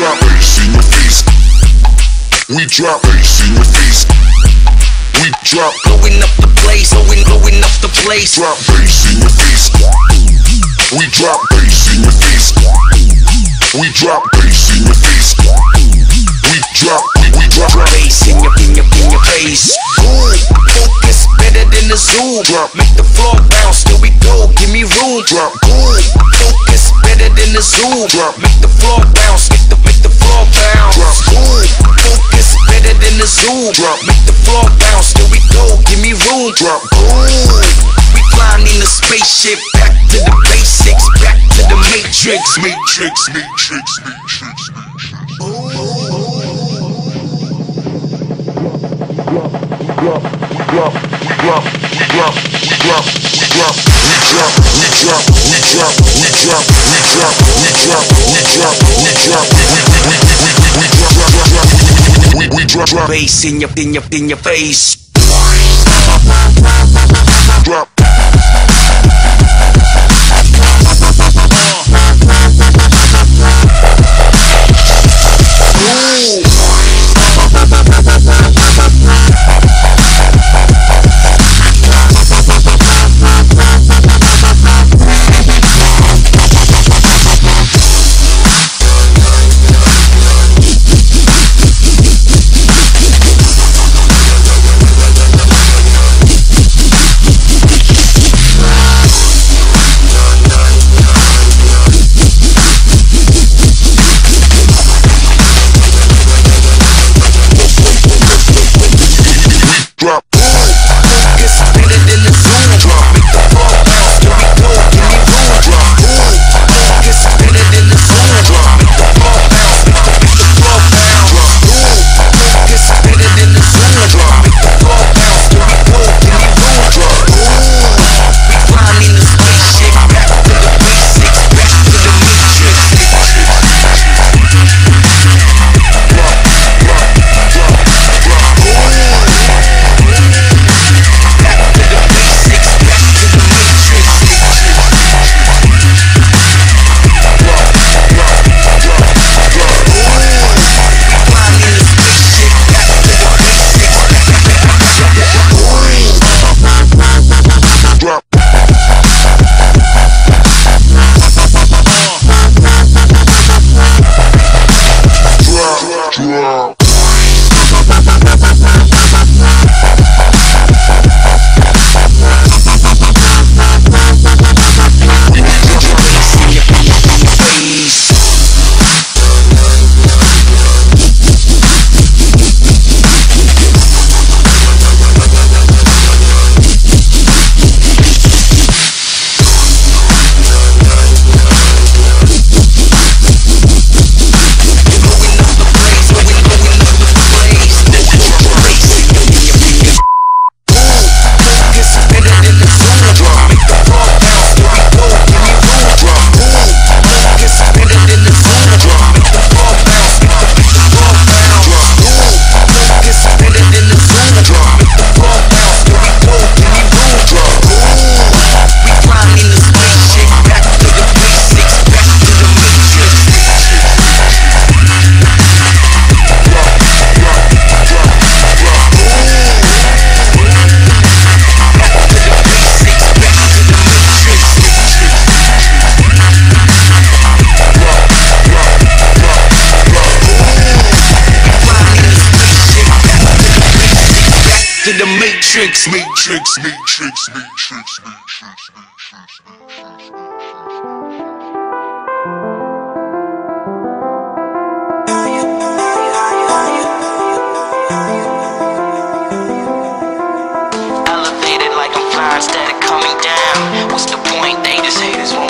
drop bass in your face. We drop bass in your face. We drop Blowing up the place, blowing, blowing up the place. drop bass in your face. We drop bass in your face. We drop bass in your face. We drop, we, we drop, Bass in your, in your, in your face. Ooh, focus better than the zoom. Drop. Make the floor bounce, here we go. Give me room. drop, Ooh, focus better than the zoom. Drop. Make the floor bounce, floor bounce. Drop. Ooh, focus better than the. Drop. Make the floor bounce, here we go. Give me room. Drop. Ooh, we flying in the spaceship. Back to the basics, back to the matrix. matrix, matrix, matrix, matrix. Drop, we drop, we drop, we drop, we drop, we drop, we drop, we drop, we drop, we drop, we drop, we drop, we drop, we drop, drop, drop, drop, we we drop, drop, Bass in your, in your, in your face. Drop. 좋 tricks me, tricks me, tricks me, tricks me, tricks me, tricks me, tricks me, tricks me. Elevated like I'm flying instead of coming down. What's the point? They just haters won't.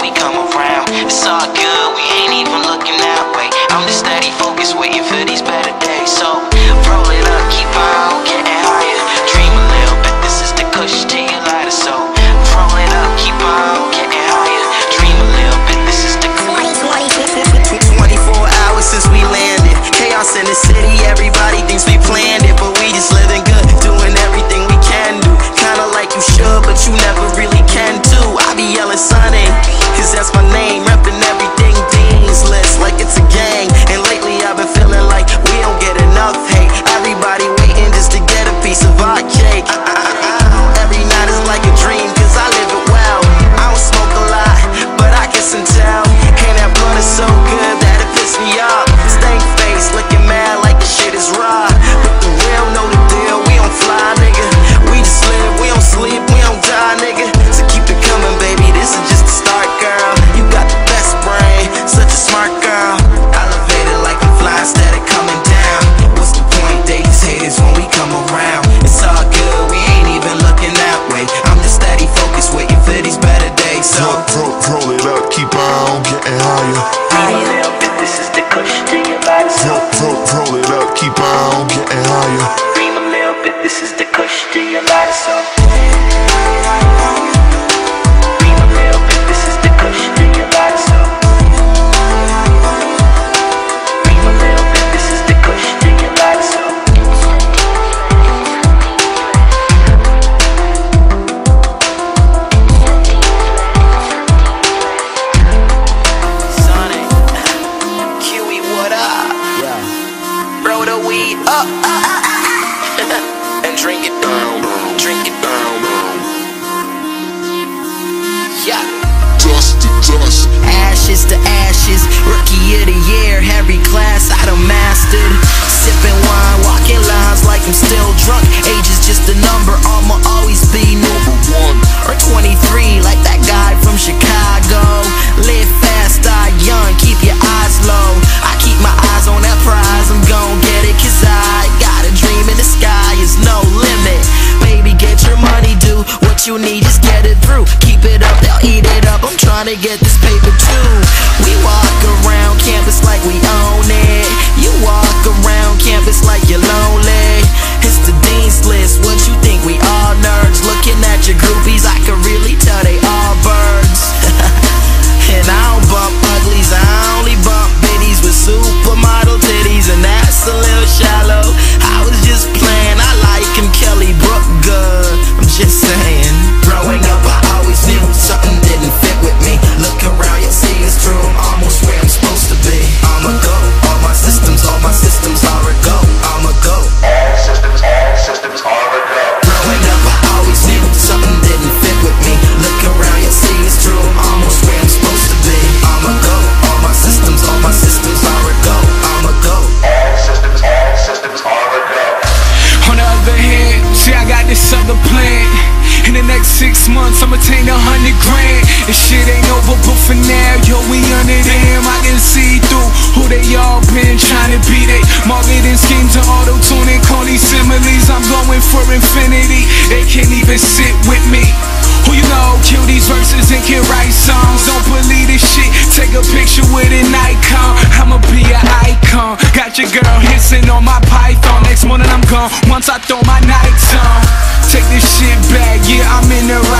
this too. We walk around campus like we own it. You walk around campus like you're lonely. It's the dean's list. What you think? We all nerds. Looking at your groupies, I can really tell they all birds. and I don't bump uglies. I only bump biddies with supermodel titties, and that's a little shallow. months, I'ma take a hundred grand. This shit ain't over, but for now, yo, we under them. I can see through who they all been trying to be. They marketing schemes and auto tuning, corny similes. I'm going for infinity. They can't even sit with me. Who you know kill these verses and can write songs? Don't believe this shit. Take a picture with an icon. I'ma be an icon. Got your girl hissing on my python. Next morning I'm gone. Once I throw my nights on, take this shit back. Yeah, I'm in the right.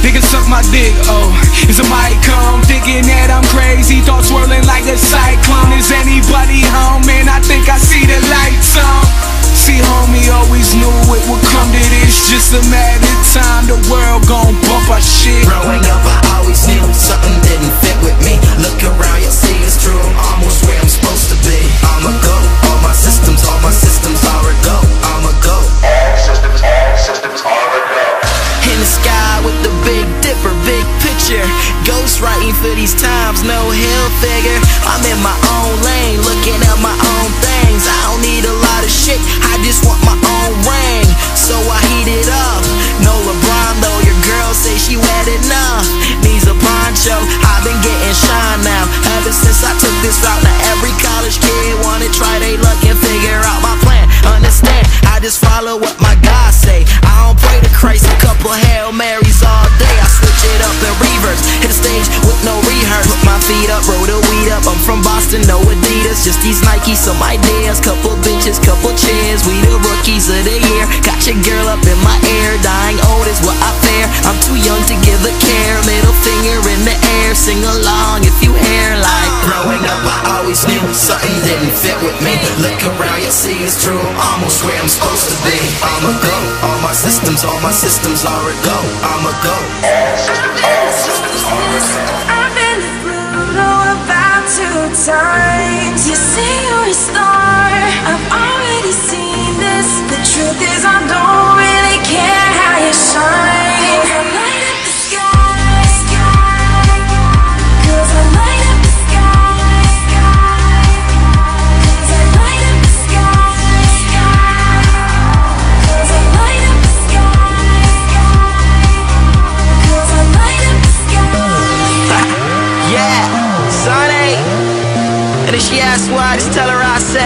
They can suck my dick, oh. Is a mic come thinking that I'm crazy? Thoughts swirling like a cyclone. Is anybody home? Man, I think I see the lights on. See, homie always knew it would come to this. Just a matter see it's true. Almost where I'm supposed to be. I'm a go. All my systems, all my systems are a go. I'm a go. I've been Pluto about two times. You say you're a star. I've already seen this. The truth is, I don't really care how you shine.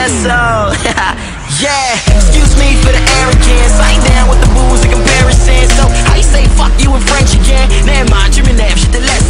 Her so. yeah, excuse me for the arrogance. I ain't down with the booze and comparison. So, how you say fuck you in French again? Never mind, Jimmy Nash, shit the less